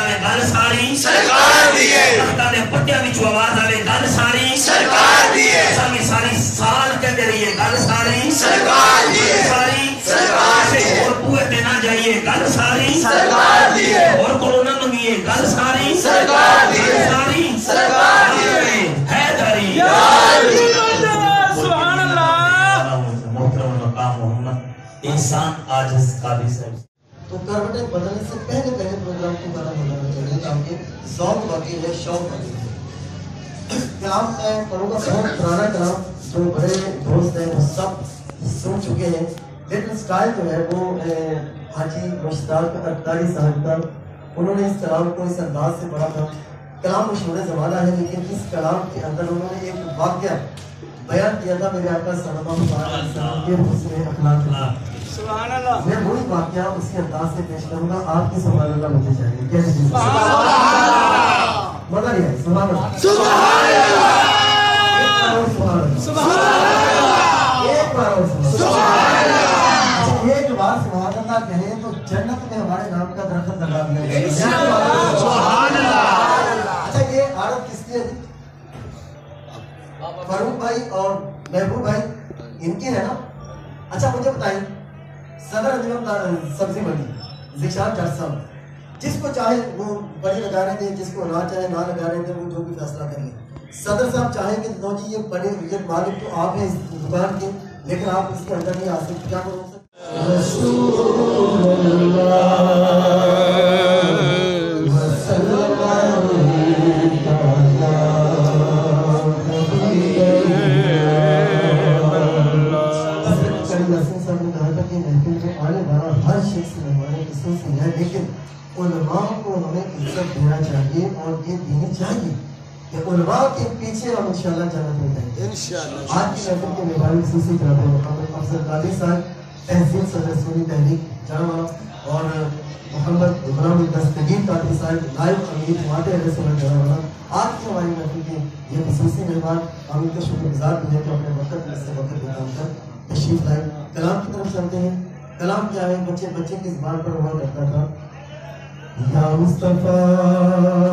آوے گل ساری سرکار دی ہے تختہ دے پٹیاں وچوں آواز آوے گل ساری سرکار دی ہے ساری ساری سال کہتے رہیے گل ساری سرکار دی ہے ساری سرکار دی ہے اور کوئے تے نہ جائیے گل ساری سرکار دی ہے اور کورونا منگیے گل ساری سرکار دی ہے ساری سرکار دی ہے حیدری سبحان اللہ محترم مقام محمد انسان آجز کا بھی سر تو کروٹیں بدلنے سے پہلے پہلے پروگرام کو بنا ہونا چاہیے تاکہ ذوق باقی ہے، شوق باقی ہے۔ کلام میں پڑھوں گا بہت پرانا کلام، جو بڑے دوست ہیں، وہ سب سن چکے ہیں۔ لیکن سٹائل جو ہے، وہ حاجی مشتاق اختاری صاحب کا، انہوں نے اس کلام کو اس انداز سے پڑھا تھا۔ کلام مشہور زمانہ ہے، لیکن اس کلام کے اندر انہوں نے ایک واقعہ بیان کیا تھا۔ میرے آقا صلی اللہ علیہ وسلم کے حسن اخلاق سبحان اللہ میں وہی واقعہ اسی انداز سے پیش کروں گا آپ کی سبحان اللہ مجھے چاہیے کیسے مزہ نہیں آئی سبحان اللہ سبحان اللہ ایک بار اور سبحان اللہ ایک بار سبحان اللہ تو جنت میں ہمارے نام کا درخت لگا دیا گیا۔ سبحان اللہ اچھا یہ عرب کس کی ہے؟ فاروق بھائی اور محبوب بھائی ان کی ہے نا؟ اچھا مجھے بتائیں۔ صدر انجمن سبزی منڈی ذکشان جٹ صاحب جس کو چاہے وہ بڑے لگا رہے تھے جس کو نہ چاہے نہ لگا رہے تھے وہ جو بھی فیصلہ کریں گے۔ صدر صاحب چاہیں کہ نو جی یہ بڑے یہ مالک تو آپ ہیں اس دکان کے، لیکن آپ اس کے اندر نہیں آ سکتے۔ کیا کرو سر؟ عزت دینا چاہیے اور یہ دینی چاہیے کہ علماء کے پیچھے ہم انشاءاللہ جنت میں جائیں۔ انشاءاللہ آج کی محفل کے مہمان خصوصی جناب محمد افضل قادری صاحب تحصیل صدر سونی تحریک جامع اور محمد غلام دستگیر قادری صاحب نائب امیر جماعت اہل سنت جامع آج کی ہماری محفل کے یہ خصوصی مہمان ہم ان کا شکر گزار ہے کہ اپنے وقت میں سے وقت نکال کر تشریف لائے۔ کلام کی طرف چلتے ہیں۔ کلام کیا ہے؟ بچے بچے کی زبان پر ہوا کرتا تھا۔ یا مصطفیٰ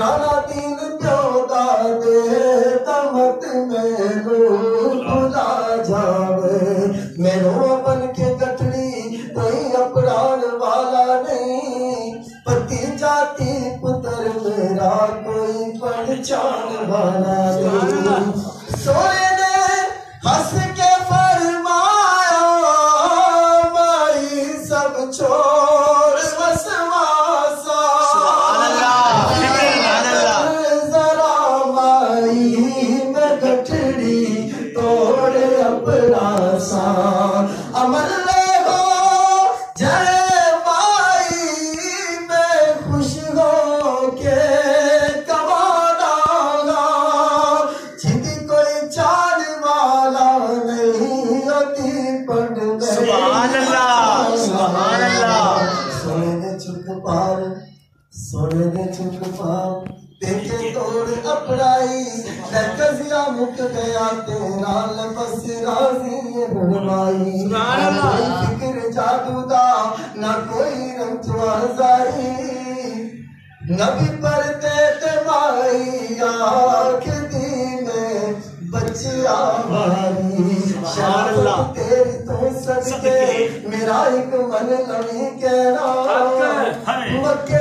নানা দিন بھی پردے تے آنکھ دی میں بچیا ماری۔ شاہد تیری تو صدقے میرا ایک من لڑی کہنا۔ مکہ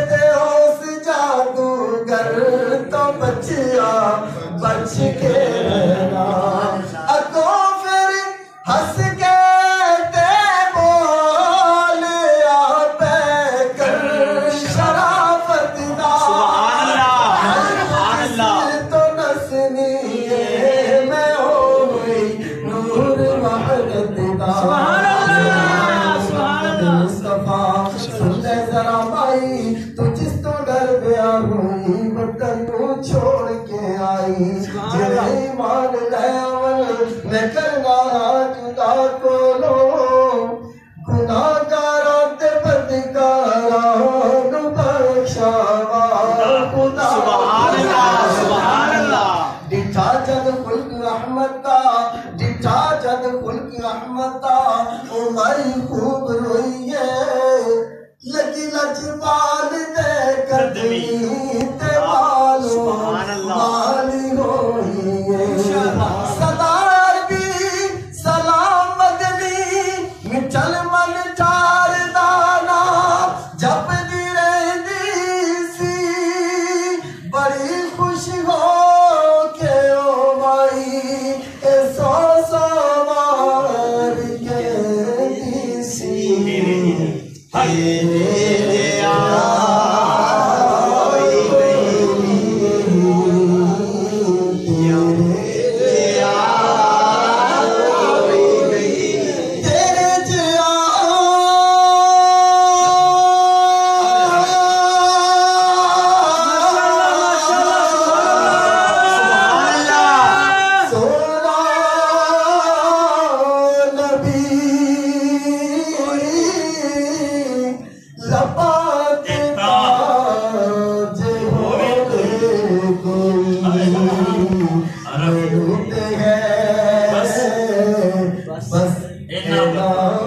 Amen.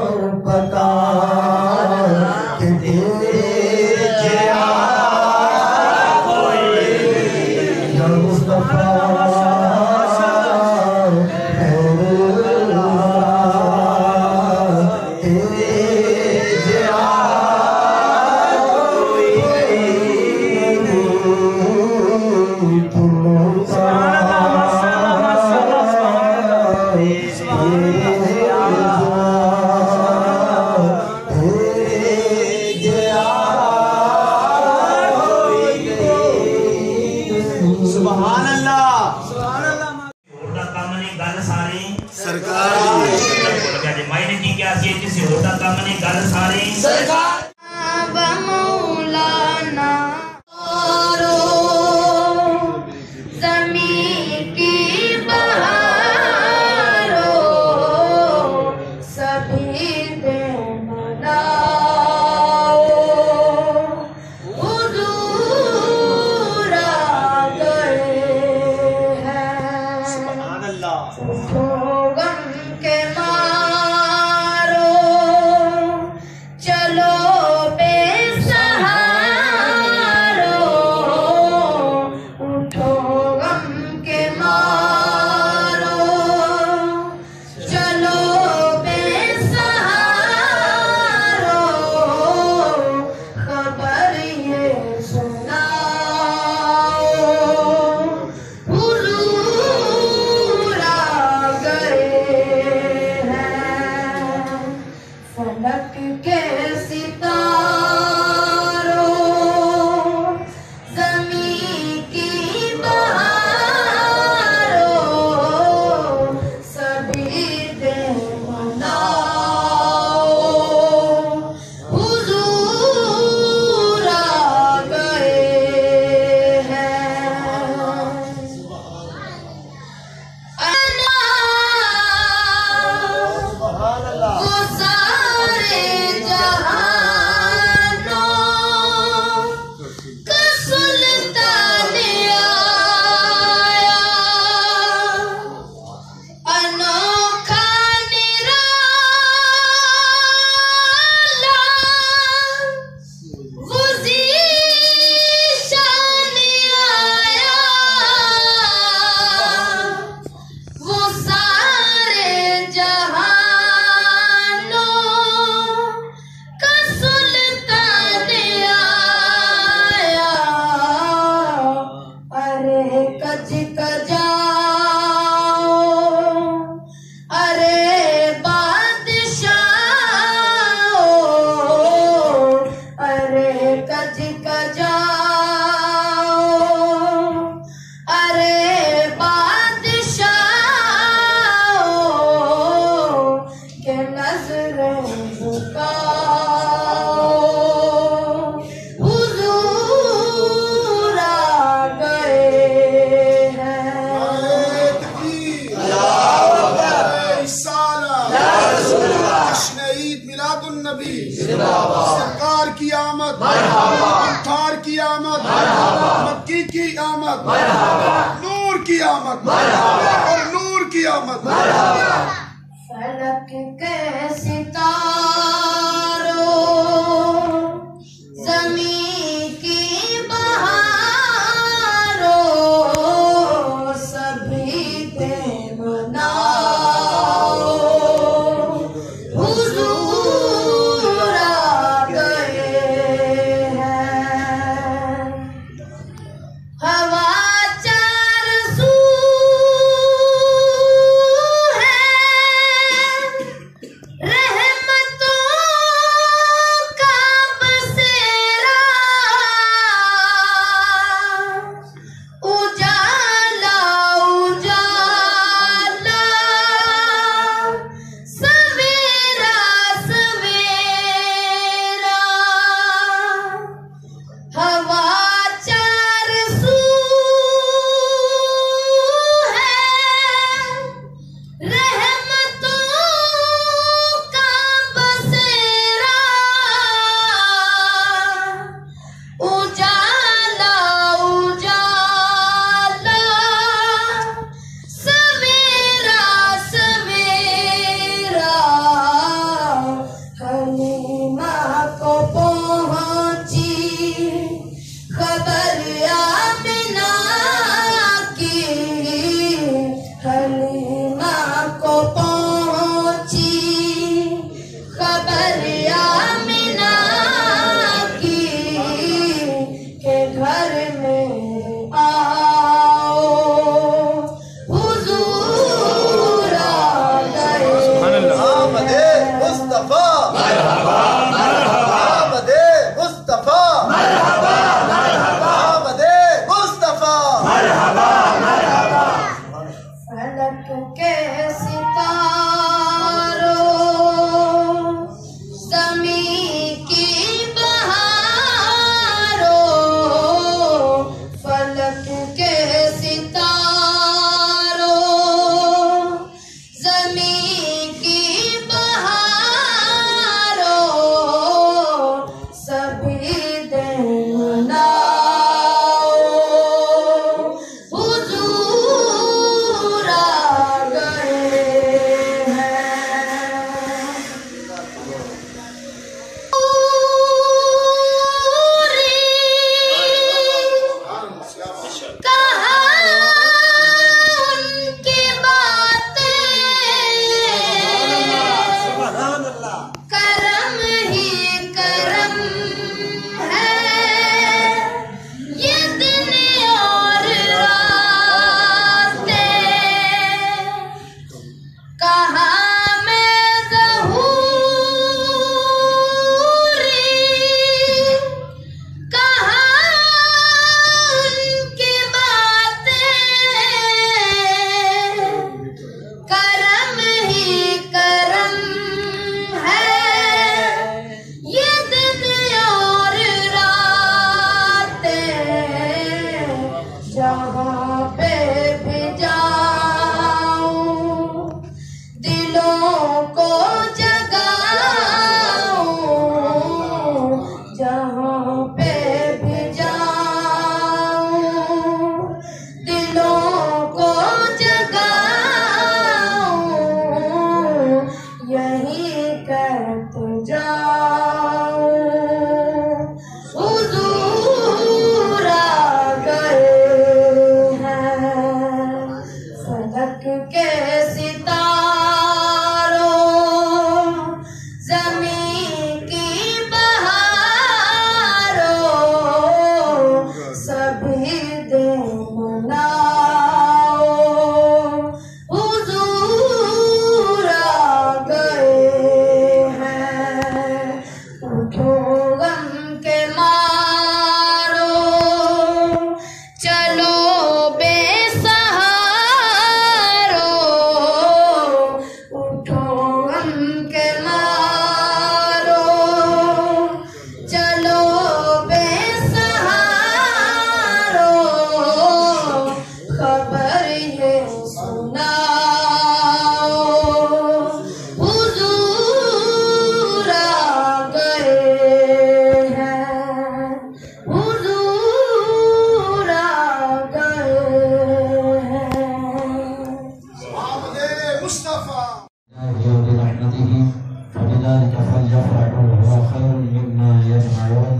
نعمته فبذلك فليفرحوا هو خير مما يجمعون.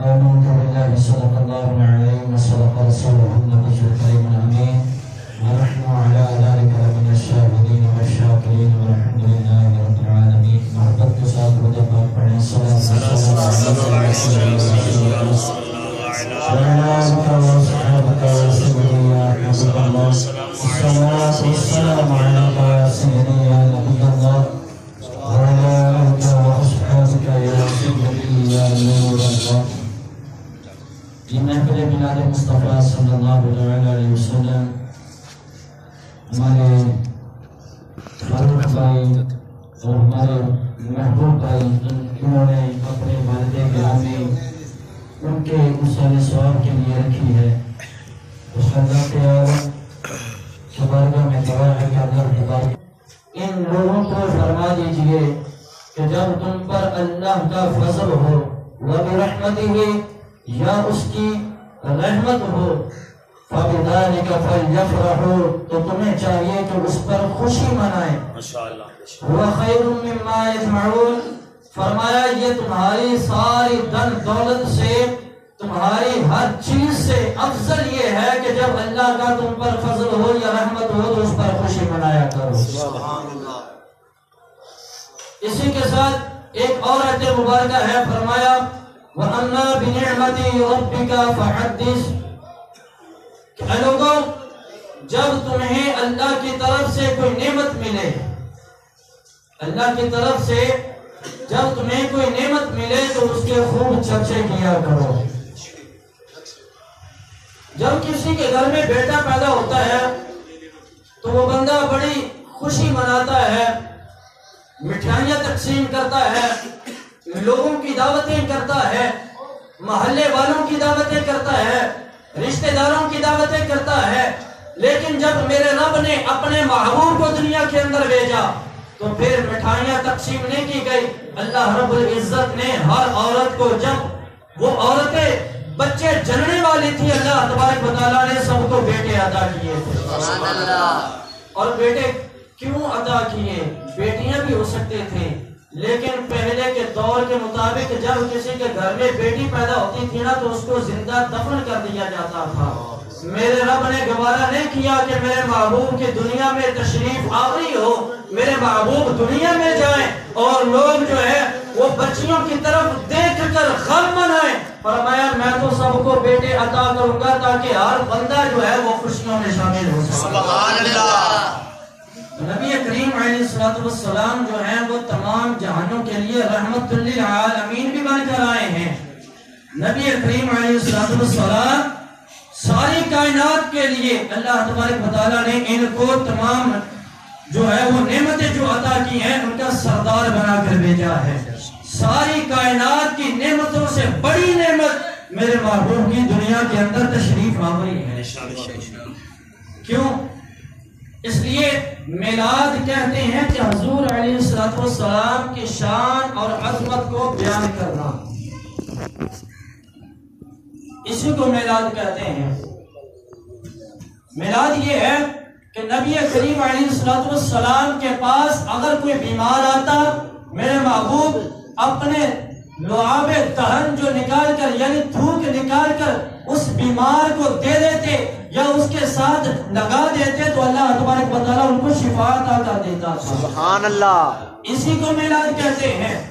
آمنت بالله صدق الله عليه وصدق رسوله النبي الكريم الأمين. ونحن على ذلك لمن الشاهدين والشاكرين والحمد لله رب العالمين. محبت صاحب ودبا عليه الصلاة والسلام على وصحبه وسلم. يا حبيب الله الصلاة والسلام يا نبي الله وعلى آلك وأصحابك يا سيدي يا نور الله محفل وسلم ہمارے فاروق بھائی اور ہمارے محبوب بھائی انہوں نے اپنے والد گرامی ان کے مسئلہ ثواب کے لیے رکھی ہے اس اللہ کے عالم کے بارگاہ میں دعا ہے کہ اللہ تبارک ان لوگوں کو فرما دیجیے کہ جب تم پر اللہ کا فضل ہو وبرحمتہ یا اس کی رحمت ہو فَبِذَلِكَ فَلْيَفْرَحُوا تو تمہیں چاہیے کہ اس پر خوشی منائیں۔ وہ خیر مما یجمعون فرمایا یہ تمہاری ساری دن دولت سے تمہاری ہر چیز سے افضل یہ ہے کہ جب اللہ کا تم پر فضل ہو یا رحمت ہو تو اس پر خوشی منایا کرو۔ اسی کے ساتھ ایک اور عہد مبارکہ ہے، فرمایا، وَأَمَّا بِنِعْمَتِ رَبِّكَ فَحَدِّث۔ کہ اے لوگوں، جب تمہیں اللہ کی طرف سے کوئی نعمت ملے، اللہ کی طرف سے جب تمہیں کوئی نعمت ملے، تو اس کے خوب چرچے کیا کرو۔ جب کسی کے گھر میں بیٹا پیدا ہوتا ہے، تو وہ بندہ بڑی خوشی مناتا ہے۔ مٹھائیاں تقسیم کرتا ہے لوگوں کی دعوتیں کرتا ہے محلے والوں کی دعوتیں کرتا ہے رشتہ داروں کی دعوتیں کرتا ہے۔ لیکن جب میرے رب نے اپنے محبوب کو دنیا کے اندر بھیجا تو پھر مٹھائیاں تقسیم نہیں کی گئی۔ اللہ رب العزت نے ہر عورت کو جب وہ عورتیں بچے جننے والی تھی اللہ تبارک تعالیٰ نے سب کو بیٹے عطا کیے تھے۔ اور بیٹے کیوں عطا کیے؟ بیٹیاں بھی ہو سکتے تھے۔ لیکن پہلے کے دور کے مطابق جب کسی کے گھر میں بیٹی پیدا ہوتی تھی نا، تو اس کو زندہ دفن کر دیا جاتا تھا۔ میرے رب نے گوارا نہیں کیا کہ میرے محبوب کی دنیا میں تشریف آوری ہو، میرے محبوب دنیا میں جائیں۔ اور لوگ جو ہے، وہ بچیوں کی طرف دیکھ کر غم منائیں۔ فرمایا، میں تو سب کو بیٹے عطا کروں گا تاکہ ہر بندہ جو ہے، وہ خوشیوں میں شامل ہو سکے۔ سبحان اللہ۔ نبی کریم علیہ الصلوۃ والسلام جو ہیں وہ تمام جہانوں کے لیے رحمت للعالمین بھی بن کر آئے ہیں۔ نبی کریم علیہ الصلوۃ والسلام ساری کائنات کے لیے اللہ تبارک و تعالیٰ نے ان کو تمام جو ہے وہ نعمتیں جو عطا کی ہیں ان کا سردار بنا کر بھیجا ہے۔ ساری کائنات کی نعمتوں سے بڑی نعمت میرے محبوب کی دنیا کے اندر تشریف آوری ہے۔ کیوں؟ اس لیے میلاد کہتے ہیں کہ حضور علیہ الصلوۃ والسلام کی شان اور عظمت کو بیان کرنا۔ اسی کو میلاد کہتے ہیں۔ میلاد یہ ہے کہ نبی کریم علیہ الصلوۃ والسلام کے پاس اگر کوئی بیمار آتا، میرے محبوب اپنے لعاب دہن جو نکال کر یعنی تھوک نکال کر، اس بیمار کو دے دیتے یا اس کے ساتھ لگا دیتے تو اللہ تبارک و تعالیٰ ان کو شفا عطا دیتا تھا۔ سبحان اللہ۔ اسی کو میلاد کہتے ہیں۔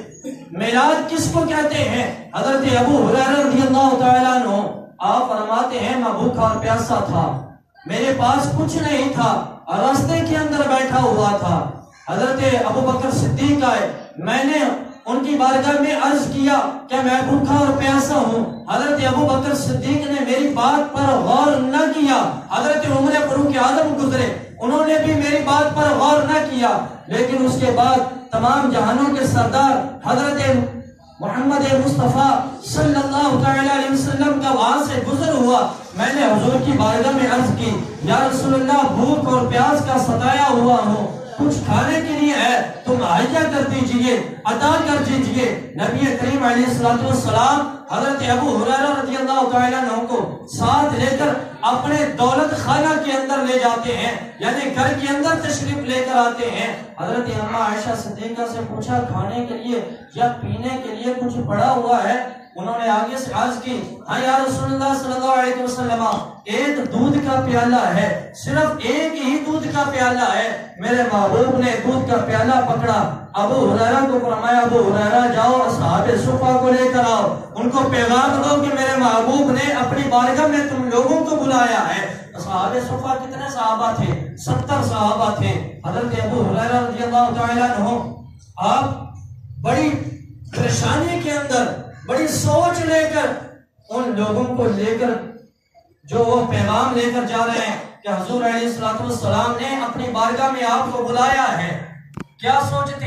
میلاد کس کو کہتے ہیں؟ حضرت ابو حریرہ رضی اللہ تعالیٰ عنہ۔ آپ فرماتے ہیں میں بھوکا اور پیاسا تھا۔ میرے پاس کچھ نہیں تھا۔ اور راستے کے اندر بیٹھا ہوا تھا۔ حضرت ابو بکر صدیق آئے۔ میں نے ان کی بارگاہ میں عرض کیا کہ میں بھوکا اور پیاسا ہوں۔ حضرت ابو بکر صدیق نے میری بات پر غور نہ کیا۔ حضرت عمر فاروق اعظم گزرے۔ انہوں نے بھی میری بات پر غور نہ کیا۔ لیکن اس کے بعد تمام جہانوں کے سردار حضرت محمد مصطفیٰ صلی اللہ تعالی علیہ وسلم کا وہاں سے گزر ہوا۔ میں نے حضور کی بارگاہ میں عرض کی، یا رسول اللہ، بھوک اور پیاس کا ستایا ہوا ہوں۔ کچھ کھانے کے لیے ہے تو مہیا کر دیجیے، عطا کر دیجیے۔ نبی کریم علیہ الصلوۃ والسلام حضرت ابو ہریرہ رضی اللہ تعالیٰ عنہ کو ساتھ لے کر اپنے دولت خانہ کے اندر لے جاتے ہیں یعنی گھر کے اندر تشریف لے کر آتے ہیں۔ حضرت اما عائشہ صدیقہ سے پوچھا، کھانے کے لیے یا پینے کے لیے کچھ پڑا ہوا ہے؟ انہوں نے آگے سے عرض کی ہاں یا رسول اللہ صلی اللہ علیہ وسلم، ایک دودھ کا پیالہ ہے، صرف ایک ہی دودھ کا پیالہ ہے۔ میرے محبوب نے دودھ کا پیالہ پکڑا۔ ابو حریرہ کو فرمایا، ابو حریرہ جاؤ، اصحاب صفا کو لے کر آؤ۔ ان کو پیغام دو کہ میرے محبوب نے اپنی بارگاہ میں تم لوگوں کو بلایا ہے۔ اصحاب صفا کتنے صحابہ تھے؟ ستر صحابہ تھے۔ حضرت ابو حریرہ رضی اللہ تعالیٰ عنہ، آپ بڑی پریشانی کے اندر، بڑی سوچ لے کر ان لوگوں کو لے کر جو وہ پیغام لے کر جا رہے ہیں کہ حضور علیہ السلام نے اپنی بارگاہ میں آپ کو بلایا ہے۔ کیا سوچتے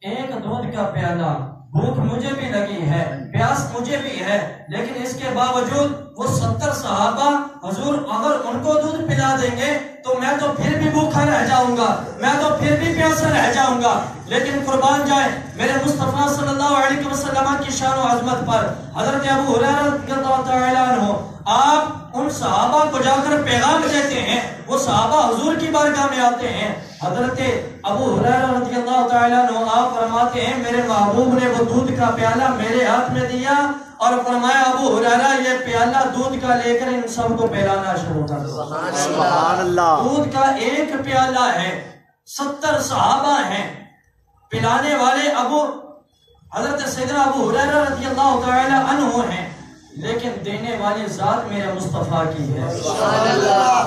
ایک دودھ کا پیالہ بھوک مجھے بھی لگی ہے، پیاس مجھے بھی ہے، لیکن اس کے باوجود وہ ستر صحابہ، حضور اگر ان کو دودھ پلا دیں گے تو میں تو پھر بھی بھوکا رہ جاؤں گا، میں تو پھر بھی پیاسا رہ جاؤں گا۔ لیکن قربان جائے میرے مصطفیٰ صلی اللہ علیہ وسلم کی شان و عظمت پر، حضرت ابو حریرہ رضی اللہ تعالیٰ عنہ، آپ ان صحابہ کو جا کر پیغام دیتے ہیں، وہ صحابہ حضور کی بارگاہ میں آتے ہیں۔ حضرت ابو حریرہ رضی اللہ تعالیٰ عنہ آپ فرماتے ہیں میرے محبوب نے وہ دودھ کا پیالہ میرے ہاتھ میں دیا اور فرمایا ابو حریرہ یہ پیالہ دودھ کا لے کر ان سب کو پلانا شروع کر دو۔ سبحان اللہ دودھ کا ایک پیالہ ہے ستر صحابہ ہیں۔ پلانے والے ابو حضرت سیدنا ابو حریرہ رضی اللہ تعالی عنہ ہیں۔ لیکن دینے والی ذات میرے مصطفیٰ کی ہے۔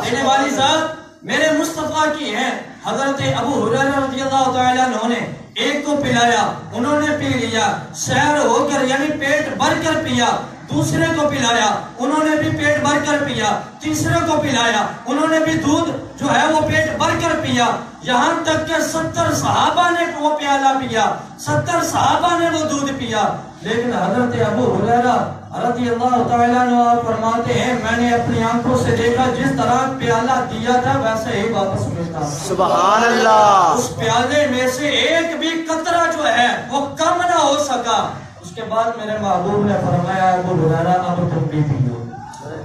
دینے والی ذات میرے مصطفیٰ کی ہے۔ حضرت ابو حریرہ رضی اللہ تعالی عنہ نے ایک کو پلایا، انہوں نے پی لیا، سیر ہو کر یعنی پیٹ بھر کر پیا، دوسرے کو پلایا، انہوں نے بھی پیٹ بھر کر پیا، تیسرے کو پلایا، انہوں نے بھی دودھ جو ہے وہ پیٹ بھر کر پیا۔ یہاں تک کہ ستر صحابہ نے وہ پیالہ پیا، ستر صحابہ نے وہ دودھ پیا۔ لیکن حضرت ابو حریرہ رضی اللہ تعالیٰ عنہ آپ فرماتے ہیں میں نے اپنی آنکھوں سے دیکھا جس طرح پیالہ دیا تھا ویسے ہی واپس ملتا سبحان اللہ اس پیالے میں سے ایک بھی قطرہ جو ہے وہ کم نہ ہو سکا۔ اس کے بعد میرے محبوب نے فرمایا ابو حریرہ اب تم بھی پیو۔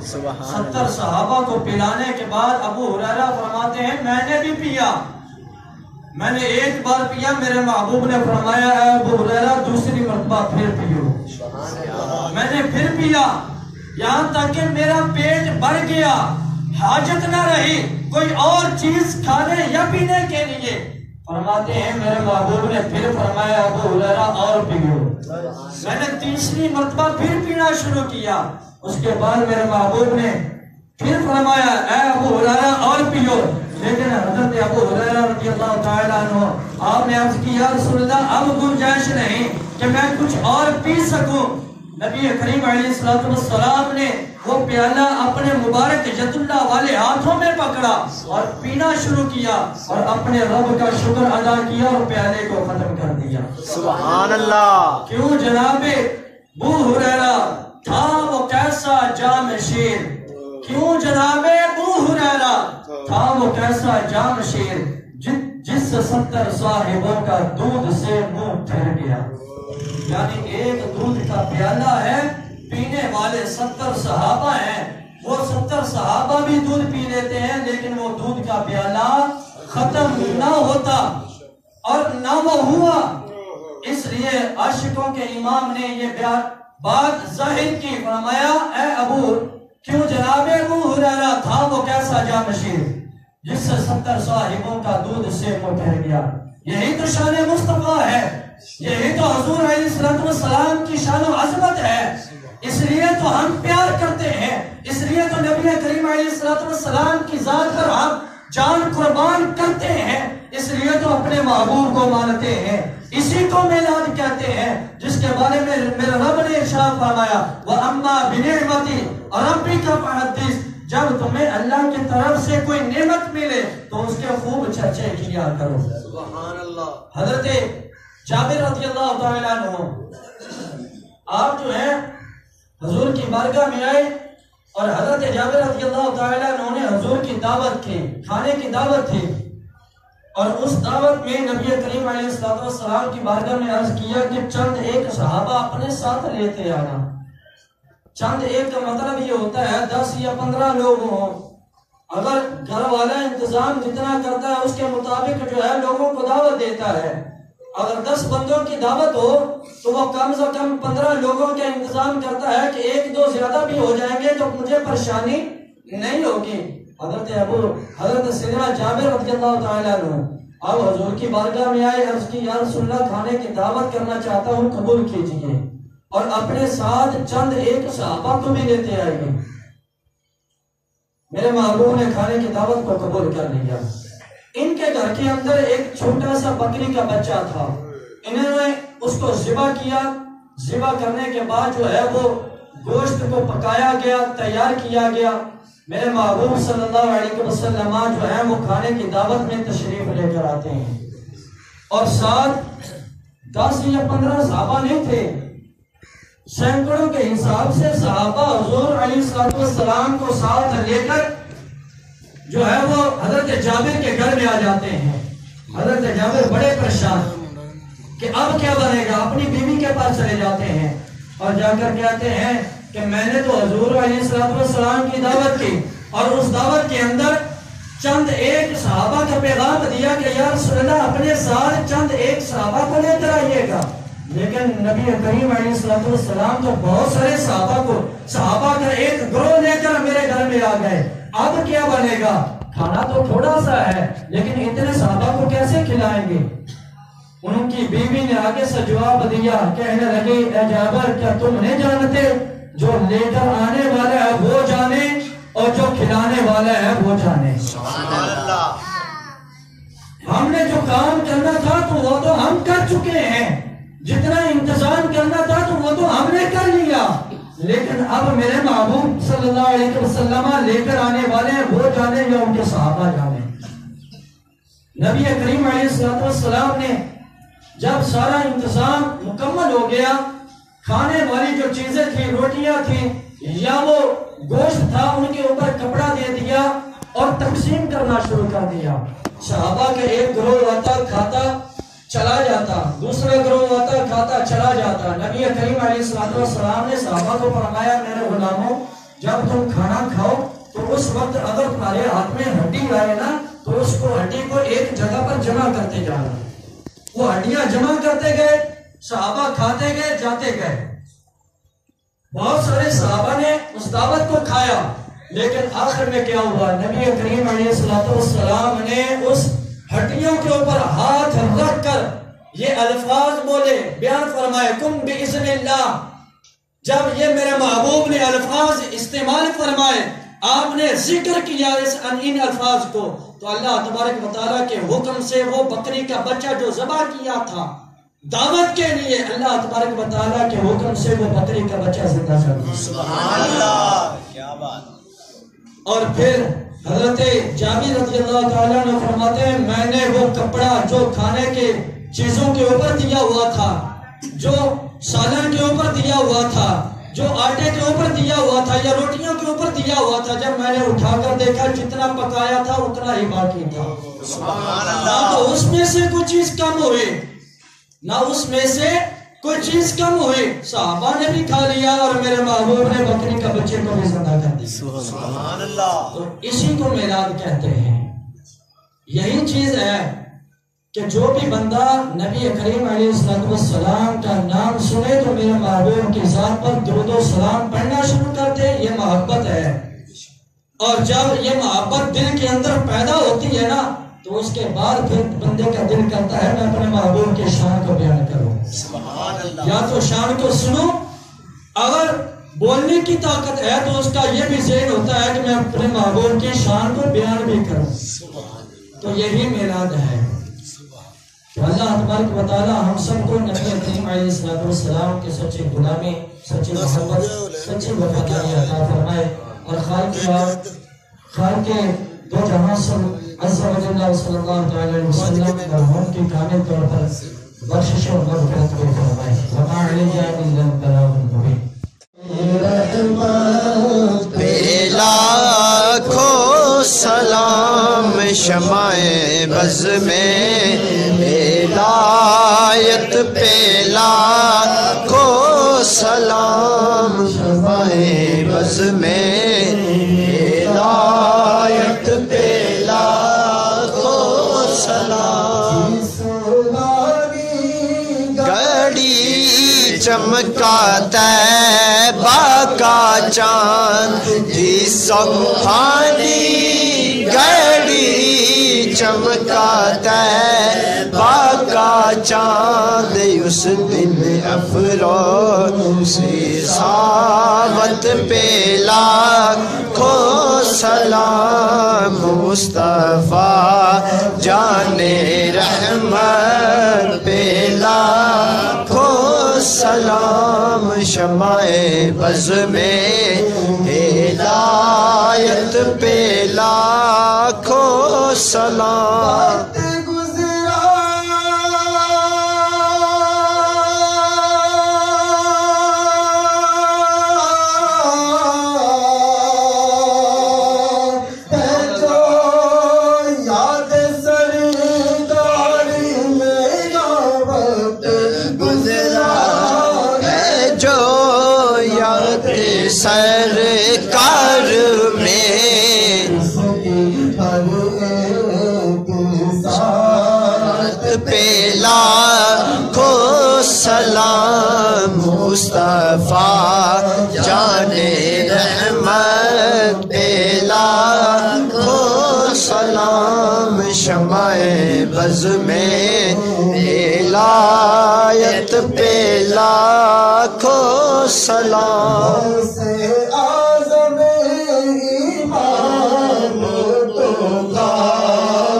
ستر صحابہ کو پلانے کے بعد ابو حریرہ فرماتے ہیں میں نے بھی پیا۔ میں نے ایک بار پیا میرے محبوب نے فرمایا ابو حریرہ دوسری مرتبہ پھر پیو۔ میں نے پھر پیا، یہاں تک کہ میرا پیٹ بڑھ گیا۔ حاجت نہ رہی کوئی اور چیز کھانے یا پینے کے لیے۔ فرماتے ہیں، میرے محبوب نے پھر فرمایا، ابو حریرہ اور پیو میں نے تیسری مرتبہ پھر پینا شروع کیا۔ اس کے بعد میرے محبوب نے پھر فرمایا، اے ابو حریرہ اور پیو لیکن حضرت ابو حریرہ رضی اللہ تعالیٰ عنہ، آپ نے عرض کی یا رسول اللہ، اب گنجائش نہیں کہ میں کچھ اور پی سکوں۔ نبی کریم علیہ والسلام نے وہ پیالہ اپنے مبارک جت اللہ والے ہاتھوں میں پکڑا اور پینا شروع کیا اور اپنے رب کا شکر ادا کیا اور پیالے کو ختم کر دیا۔ سبحان اللہ۔ کیوں جناب؟ بو حریرہ تھا وہ کیسا جام شیر۔ کیوں جناب؟ بو حریرہ تھا وہ کیسا جام شیر۔ جس جس ستر صاحبوں کا دودھ سے منہ پھر گیا۔ یعنی ایک دودھ کا پیالہ ہے، پینے والے ستر صحابہ ہیں۔ وہ ستر صحابہ بھی دودھ پی لیتے ہیں، لیکن وہ دودھ کا پیالہ ختم نہ ہوتا اور نہ وہ ہوا۔ اس لیے عاشقوں کے امام نے یہ بیان بات ظاہر کی، فرمایا، اے ابو کیوں جناب ابو حریرہ تھا؟ وہ کیسا جانشیر جس سے ستر صاحبوں کا دودھ سے منہ پھر گیا۔ یہی تو شان مصطفیٰ ہے۔ یہی تو حضور علیہ السلام کی شان و عظمت ہے۔ اس لیے تو ہم پیار کرتے ہیں۔ اس لیے تو نبی کریم علیہ السلام کی ذات پر ہم جان قربان کرتے ہیں۔ اس لیے تو اپنے محبوب کو مانتے ہیں۔ اسی کو میلاد کہتے ہیں جس کے بارے میں میرے رب نے ارشاد فرمایا بنعمتی ربی کا فحدث۔ جب تمہیں اللہ کی طرف سے کوئی نعمت ملے تو اس کے خوب چرچے کیا کرو۔ سبحان اللہ۔ حضرت جابر رضی اللہ تعالیٰ عنہ۔ آپ جو ہیں، حضور کی بارگاہ میں آئے اور حضرت جابر رضی اللہ تعالیٰ عنہ نے حضور کی دعوت کی، کھانے کی دعوت تھی۔ اور اس دعوت میں نبی کریم علیہ السلام والسلام کی بارگاہ میں عرض کیا کہ چند ایک صحابہ اپنے ساتھ لیتے آنا۔ چند ایک کا مطلب یہ ہوتا ہے، دس یا پندرہ لوگ ہوں۔ اگر گھر والا انتظام جتنا کرتا ہے، اس کے مطابق جو ہے لوگوں کو دعوت دیتا ہے۔ اگر دس بندوں کی دعوت ہو تو وہ کم سے کم پندرہ لوگوں کا انتظام کرتا ہے کہ ایک دو زیادہ بھی ہو جائیں گے تو مجھے پریشانی نہیں ہوگی۔ حضرت ابو، حضرت سیدنا جابر رضی اللہ تعالیٰ عنہ۔ اب حضور کی بارگاہ میں آئے، عرض کی، یا رسول اللہ، کھانے کی دعوت کرنا چاہتا ہوں، قبول کیجیے۔ اور اپنے ساتھ چند ایک صحابہ کو بھی لیتے آئے گے میرے محبوب نے کھانے کی دعوت کو قبول کر لیا۔ ان کے گھر کے اندر ایک چھوٹا سا بکری کا بچہ تھا۔ انہوں نے اس کو ذبح کیا۔ ذبح کرنے کے بعد جو ہے وہ گوشت کو پکایا گیا، تیار کیا گیا۔ میرے محبوب صلی اللہ علیہ وسلم جو ہے وہ کھانے کی دعوت میں تشریف لے کر آتے ہیں۔ اور ساتھ دس یا پندرہ صحابہ نہیں تھے۔ سینکڑوں کے حساب سے صحابہ حضور علیہ السلام کو ساتھ لے کر جو ہے وہ حضرت جابر کے گھر میں آ جاتے ہیں۔ حضرت جابر بڑے پریشان کہ اب کیا بنے گا؟ اپنی بیوی کے پاس چلے جاتے ہیں۔ اور جا کر کہتے ہیں کہ میں نے تو حضور علیہ السلام کی دعوت کی۔ اور اس دعوت کے اندر چند ایک صحابہ کا پیغام دیا کہ یا رسول اللہ، اپنے ساتھ چند ایک صحابہ کو لے کر آئیے گا۔ لیکن نبی کریم علیہ السلام تو بہت سارے صحابہ کو صحابہ کا ایک گروہ لے کر میرے گھر میں آ گئے۔ اب کیا بنے گا؟ کھانا تو تھوڑا سا ہے لیکن اتنے صحابہ کو کیسے کھلائیں گے؟ ان کی بیوی نے آگے سے جواب دیا کہنے لگے اے جابر کیا تم نہیں جانتے جو لے کر آنے والا ہے وہ جانے اور جو کھلانے والا ہے وہ جانے؟ ہم نے جو کام کرنا تھا تو وہ تو ہم کر چکے ہیں۔ جتنا انتظام کرنا تھا تو وہ تو ہم نے کر لیا۔ لیکن اب میرے محبوب صلی اللہ علیہ وسلم لے کر آنے والے ہیں، وہ جانے یا ان کے صحابہ جانے۔ نبی کریم علیہ السلام نے جب سارا انتظام مکمل ہو گیا، کھانے والی جو چیزیں تھیں، روٹیاں تھیں، یا وہ گوشت تھا، ان کے اوپر کپڑا دے دیا اور تقسیم کرنا شروع کر دیا۔ صحابہ کا ایک گروہ آتا، کھاتا چلا جاتا، دوسرا گروہ آتا، کھاتا، چلا جاتا۔ نبی کریم علیہ السلام نے صحابہ کو فرمایا، میرے غلاموں، جب تم کھانا کھاؤ، تو اس وقت اگر تمہارے ہاتھ میں ہڈی آئے نا، تو اس کو ہڈی کو ایک جگہ پر جمع کرتے جانا۔ وہ ہڈیاں جمع کرتے گئے، صحابہ کھاتے گئے، جاتے گئے۔ بہت سارے صحابہ نے اس دعوت کو کھایا، لیکن آخر میں کیا ہوا؟ نبی کریم علیہ السلام نے اس ہڈیوں کے اوپر ہاتھ رکھ کر یہ الفاظ بولے بیان فرمائے کم بِإِذْنِ اللہ۔ جب یہ میرے محبوب نے الفاظ استعمال فرمائے آپ نے ذکر کیا اس ان الفاظ کو تو اللہ تبارک مطالعہ کے حکم سے وہ بکری کا بچہ جو ذبح کیا تھا دعوت کے لیے اللہ تبارک مطالعہ کے حکم سے وہ بکری کا بچہ زندہ کر سبحان اللہ کیا بات۔ اور پھر حضرت جابر رضی اللہ تعالیٰ نے فرماتے ہیں میں نے وہ کپڑا جو کھانے کے چیزوں کے اوپر دیا ہوا تھا جو سالن کے اوپر دیا ہوا تھا جو آٹے کے اوپر دیا ہوا تھا یا روٹیوں کے اوپر دیا ہوا تھا جب میں نے اٹھا کر دیکھا جتنا پکایا تھا اتنا ہی باقی تھا۔ نہ تو اس میں سے کوئی چیز کم ہوئے نہ اس میں سے کوئی چیز کم ہوئی صحابہ نے بھی کھا لیا اور میرے محبوب نے بکری کا بچے کو بھی زندہ کر دیا۔ سبحان اللہ۔ تو اسی کو میلاد کہتے ہیں۔ یہی چیز ہے کہ جو بھی بندہ نبی کریم علیہ السلام کا نام سنے تو میرے محبوب کی ذات پر درود و سلام پڑھنا شروع کر دے یہ محبت ہے۔ اور جب یہ محبت دل کے اندر پیدا ہوتی ہے نا تو اس کے بعد پھر بندے کا دل کرتا ہے میں اپنے محبوب کے شان کو بیان کروں۔ سبحان اللہ۔ یا تو شان کو سنو اگر بولنے کی طاقت ہے تو اس کا یہ بھی ذہن ہوتا ہے کہ میں اپنے محبوب کی شان کو بیان بھی کروں۔ تو یہی میلاد ہے۔ کہ اللہ تبارک و تعالی ہم سب کو نبی کریم علیہ السلام کے سچے غلامی سچی محبت سچی وفاداری عطا فرمائے۔ اور خالق خالق دو جہاں صلی عز اللہ صلی اللہ علیہ وسلم مرحوم کی کامل طور پر بخشش و مغفرت کو فرمائے۔ وما علیہ الا البلاغ المبین۔ لاکھوں سلام شمع بز میں چاند جی سبحانی گڑی چمکاتا ہے۔ کا چاند اس دن افرو سے ساوت پہ لاکھوں سلام مصطفیٰ جانے رحمت پہ سلام شمع بز میں ہدایت پہ لاکھوں سلام مصطفیٰ جانے رحمت پیلا کو سلام شمع بز میں ہدایت پیلا کو سلام۔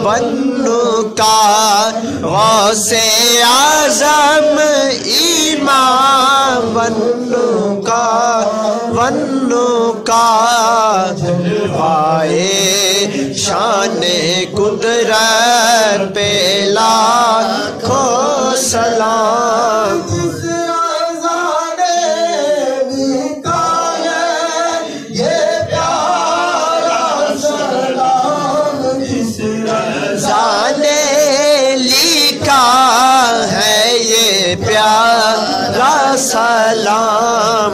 بنو کا غوث اعظم ایمان بنو کا بنو کا جلوائے شان قدرت پہ لاکھوں سلام۔ سلام.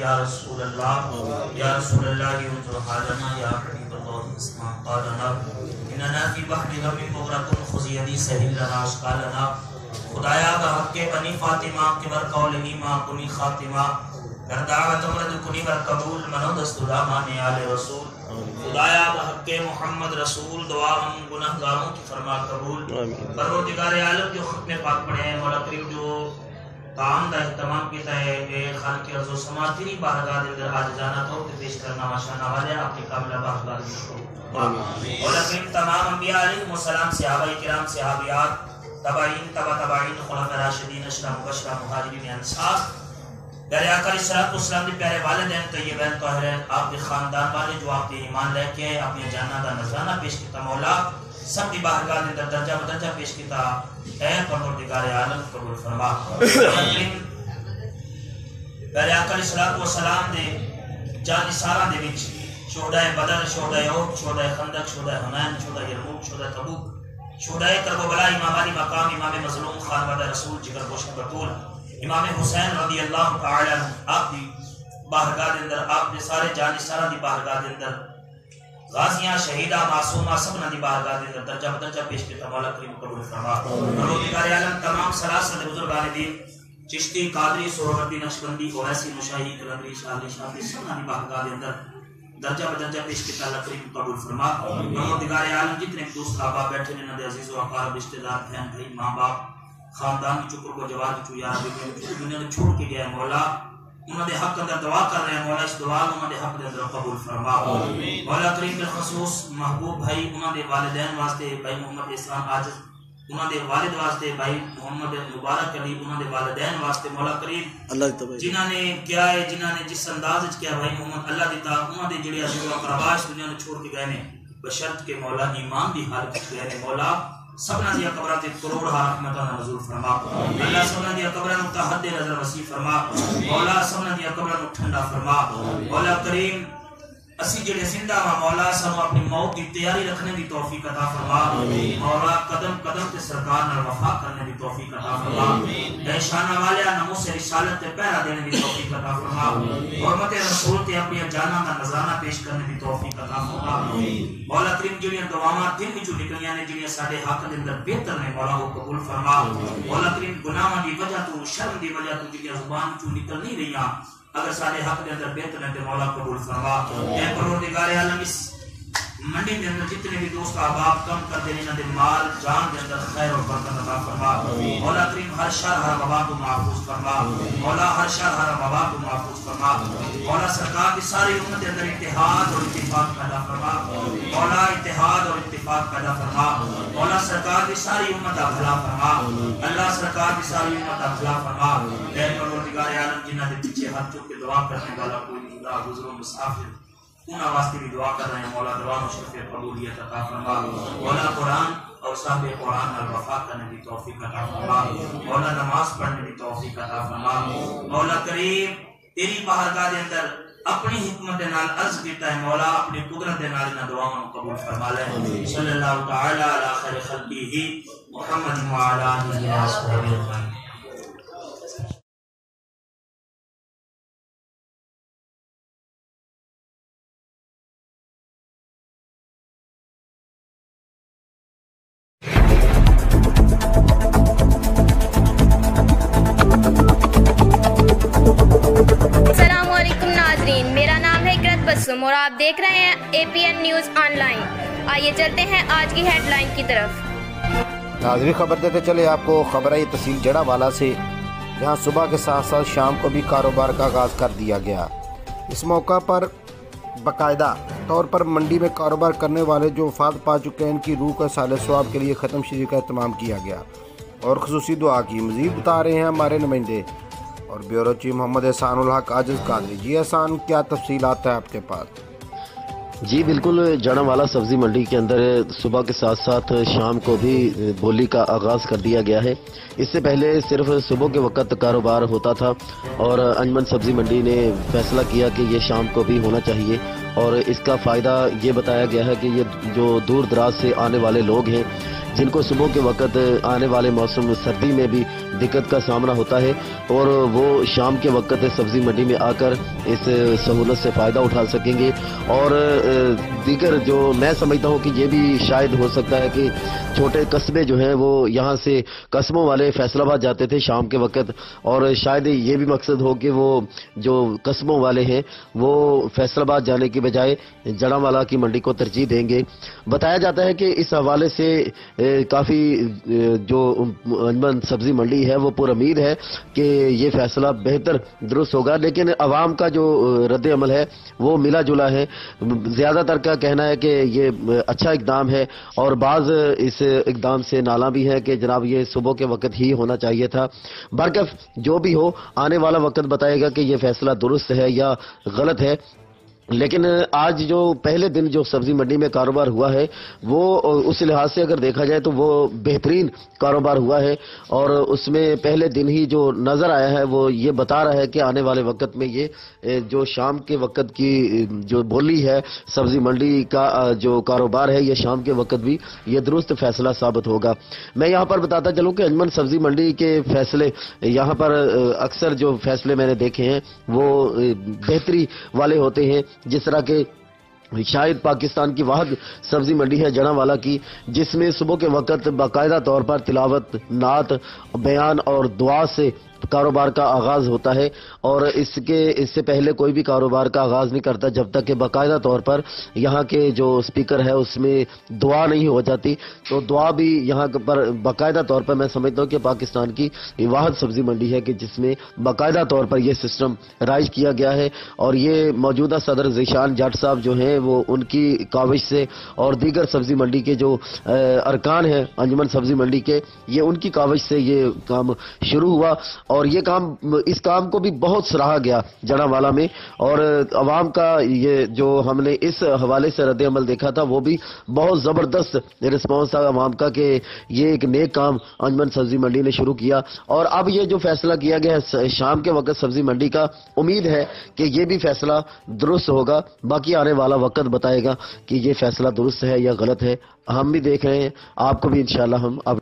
يا رسول الله يا رسول الله انظر حالنا يا حبيب الله اسمع قالنا اننا في بحر غم مغرق خذ يدي سهل لنا اشقالنا خدایا کا حق بنی فاطمہ کے بر قول نیما کنی خاتمہ در دعوت امرد کنی بر قبول منو دستورا مانے آل رسول۔ خدایا کا حق محمد رسول دعا ہم گناہگاروں کی فرما قبول۔ پروردگار عالم جو ختم پاک پڑھے ہیں مولا کریم جو دا اہتمام کیتا ہے اے خالق ارض و سما تیری بارگاہ دے اندر آج جانا تو کہ پیش کرنا ماشاءاللہ والے آپ کے کاملہ بارگاہ دے اندر مولا کریم تمام انبیاء علیہ السلام صحابہ کرام صحابیات تبعین تبع تبعین خلفاء راشدین اشرا مبشرہ مہاجرین انصار پیارے آقا علیہ الصلوۃ والسلام کے پیارے والدین طیبین طاہرین آپ کے خاندان والے جو آپ کے ایمان لے کے اپنے جانہ دا نذرانہ پیش کیتا مولا سب کی باہرگاہ دے اندر درجہ بدرجہ پیش کیتا اے پروردگار عالم قبول فرما۔ پیارے آقا علیہ الصلوۃ والسلام دے جان سارا دے وچ شہدائے بدر شہدائے احد شہدائے خندق شہدائے حنین شہدائے یرموک شہدائے تبوک۔ شہدائے کربلا امام علی مقام امام مظلوم خانواد رسول جگر گوشت بطول امام حسین رضی اللہ تعالی عنہ آپ دی بارگاہ دے اندر آپ دے سارے جانشاراں دی بارگاہ دے اندر۔ غازیاں شہیدہ معصومہ سبنا دی بارگاہ دے اندر درجہ بدرجہ پیش کیتا مولا کریم قبول فرما۔ پروردگار عالم تمام سلاسل دے بزرگان دین چشتی قادری سہروردی نقشبندی اویسی مشاہی کلندری شاہلی شاہلی سبنا دی بارگاہ دے اندر درجہ بدرجہ پیش کیتا اللہ کریم قبول فرما۔ پروردگار عالم جتنے دوست احباب بیٹھے انہاں دے عزیز و اقارب رشتہ دار بہن بھائی ماں باپ خاندان کی چکر کو جواب چو یا رب دنیا نے چھوڑ کے گیا مولا۔ انہوں نے حق اندر دعا کر رہے ہیں مولا اس دعا انہوں نے حق اندر قبول فرما مولا کریم بالخصوص محبوب بھائی انہوں نے والدین واسطے بھائی محمد اسلام عاجز انہوں نے والد واسطے بھائی محمد مبارک علی انہوں نے والدین واسطے مولا کریم جنہاں نے کیا ہے جنہاں نے جس انداز وچ کیا بھائی محمد اللہ دیتا انہوں نے جڑے عزیز و اقرباش دنیا نے چھوڑ کے گئے نے بشرط کے مولا ایمان دی حالت وچ گئے نے مولا سبنا دیا قبرہ تے کروڑ ہا رحمتاں حضور فرما اللہ سبنا دیا قبرہ نو تحد نظر وسیع فرما مولا سبنا دیا قبرہ نو ٹھنڈا فرما مولا کریم اسی جڑے زندہ وا مولا سانو اپنی موت دی تیاری رکھنے دی توفیق عطا فرما۔ مولا قدم قدم تے سرکار نال وفا کرنے دی توفیق عطا فرما۔ اے شان والیا نمو سے رسالت تے پہرا دینے دی توفیق عطا فرما۔ حرمت رسول تے اپنی جاناں دا نذرانہ پیش کرنے دی توفیق عطا فرما۔ مولا کریم جڑیاں دعاواں دل وچوں نکلیاں نے جڑیاں ساڈے حق دے اندر بہتر نے مولا وہ قبول فرما۔ مولا کریم گناہاں دی وجہ تو شرم دی وجہ تو جڑیاں زبان وچوں نکل نہیں رہیاں۔ اگر سارے حق دے اندر بہتر ہے تے مولا قبول فرما۔ اے پروردگار عالم اس منڈی دے اندر جتنے بھی دوست احباب کم کر دے انہاں دے مال جان دے اندر خیر اور برکت عطا فرما۔ مولا کریم ہر شر ہر وبا کو محفوظ فرما۔ مولا ہر شر ہر وبا کو محفوظ فرما۔ مولا سرکار کی ساری امت دے اندر اتحاد اور اتفاق پیدا فرما۔ مولا اتحاد اور اتفاق پیدا فرما۔ مولا سرکار کی ساری امت دا بھلا فرما۔ اللہ سرکار کی ساری امت دا بھلا فرما۔ اے پروردگار عالم، جنہاں دے پیچھے ہاتھ چوک کے دعا کرنے والا کوئی نہیں لا گزرو مسافر۔ انہاں واسطے بھی دعا کر رہے ہیں، مولا دعا مشرف قبولیت عطا فرما۔ مولا قرآن اور صاحب قرآن نال وفا کرنے کی توفیق عطا فرما۔ مولا نماز پڑھنے کی توفیق عطا فرما۔ مولا کریم، تیری بارگاہ دے اندر اپنی حکمت نال عرض کیتا ہے مولا اپنی قدرت نال انہاں دعاواں نو قبول فرما لے۔ صلی اللہ تعالی علی خیر خلقہ محمد وعلی آلہ وصحبہ۔ اجمعین اور آپ دیکھ رہے ہیں A P N news online آئیے چلتے ہیں آج کی ہیڈ لائن کی طرف۔ ناظرین خبر دیتے چلے آپ کو خبر یہ تحصیل جڑا والا سے۔ جہاں صبح کے ساتھ ساتھ شام کو بھی کاروبار کا آغاز کر دیا گیا۔ اس موقع پر باقاعدہ طور پر منڈی میں کاروبار کرنے والے جو وفات پا چکے ہیں، ان کی روح کا سال ثواب کے لیے ختم شریف کا اہتمام کیا گیا۔ اور خصوصی دعا کی مزید بتا رہے ہیں ہمارے نمائندے۔ اور بیورو چیف محمد احسان الحق عاجز قادری جی احسان، کیا تفصیلات ہیں آپ کے پاس؟ جی بالکل جڑا والا، سبزی منڈی کے اندر صبح کے ساتھ ساتھ شام کو بھی بولی کا آغاز کر دیا گیا ہے۔ اس سے پہلے صرف صبح کے وقت کاروبار ہوتا تھا اور انجمن سبزی منڈی نے فیصلہ کیا کہ یہ شام کو بھی ہونا چاہیے۔ اور اس کا فائدہ یہ بتایا گیا ہے کہ یہ جو دور دراز سے آنے والے لوگ ہیں، جن کو صبح کے وقت آنے والے موسم سردی میں بھی دقت کا سامنا ہوتا ہے اور وہ شام کے وقت سبزی منڈی میں آ کر اس سہولت سے فائدہ اٹھا سکیں گے اور دیگر جو میں سمجھتا ہوں کہ یہ بھی شاید ہو سکتا ہے کہ چھوٹے قصبے جو ہیں وہ یہاں سے قصبوں والے فیصل آباد جاتے تھے شام کے وقت اور شاید یہ بھی مقصد ہو کہ وہ جو قصبوں والے ہیں وہ فیصل آباد جانے کی بجائے جڑا والا کی منڈی کو ترجیح دیں گے۔ بتایا جاتا ہے کہ اس حوالے سے کافی جو انجمن سبزی منڈی ہے، وہ پر امید ہے کہ یہ فیصلہ بہتر درست ہوگا۔ لیکن عوام کا جو رد عمل ہے، وہ ملا جلا ہے۔ زیادہ تر کا کہنا ہے کہ یہ اچھا اقدام ہے اور بعض اس اقدام سے نالا بھی ہے کہ جناب یہ صبح کے وقت ہی ہونا چاہیے تھا۔ برکف جو بھی ہو، آنے والا وقت بتائے گا کہ یہ فیصلہ درست ہے یا غلط ہے۔ لیکن آج جو پہلے دن جو سبزی منڈی میں کاروبار ہوا ہے، وہ اس لحاظ سے اگر دیکھا جائے تو وہ بہترین کاروبار ہوا ہے۔ اور اس میں پہلے دن ہی جو نظر آیا ہے، وہ یہ بتا رہا ہے کہ آنے والے وقت میں یہ جو شام کے وقت کی، جو بولی ہے سبزی منڈی کا جو کاروبار ہے، یہ شام کے وقت بھی یہ درست فیصلہ ثابت ہوگا۔ میں یہاں پر بتاتا چلوں کہ انجمن سبزی منڈی کے فیصلے، یہاں پر، اکثر جو فیصلے میں نے دیکھے ہیں، وہ بہتری والے ہوتے ہیں۔ جس طرح کے شاید پاکستان کی واحد سبزی منڈی ہے جڑا والا کی، جس میں صبح کے وقت باقاعدہ طور پر تلاوت، نعت، بیان اور دعا سے کاروبار کا آغاز ہوتا ہے اور اس کے اس سے پہلے کوئی بھی کاروبار کا آغاز نہیں کرتا جب تک کہ باقاعدہ طور پر یہاں کے جو سپیکر ہے اس میں دعا نہیں ہو جاتی۔ تو دعا بھی یہاں پر باقاعدہ طور پر میں سمجھتا ہوں کہ پاکستان کی واحد سبزی منڈی ہے کہ جس میں باقاعدہ طور پر یہ سسٹم رائج کیا گیا ہے اور یہ موجودہ صدر ذیشان جٹ صاحب جو ہیں وہ ان کی کاوش سے اور دیگر سبزی منڈی کے جو ارکان ہیں، انجمن سبزی منڈی کے، یہ ان کی کاوش سے یہ کام شروع ہوا۔ اور یہ کام اس کام کو بھی بہت سراہا گیا جڑا والا میں اور عوام کا یہ جو ہم نے اس حوالے سے رد عمل دیکھا تھا وہ بھی بہت زبردست رسپانس تھا عوام کا کہ یہ ایک نیک کام انجمن سبزی منڈی نے شروع کیا اور اب یہ جو فیصلہ کیا گیا ہے، شام کے وقت سبزی منڈی کا، امید ہے کہ یہ بھی فیصلہ درست ہوگا۔ باقی آنے والا وقت بتائے گا کہ یہ فیصلہ درست ہے یا غلط ہے۔ ہم بھی دیکھ رہے ہیں۔ آپ کو بھی انشاءاللہ ہم اب